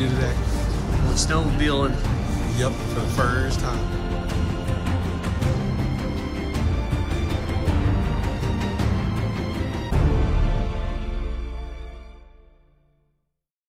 we do? Snowmobiling. Yep, for the first time.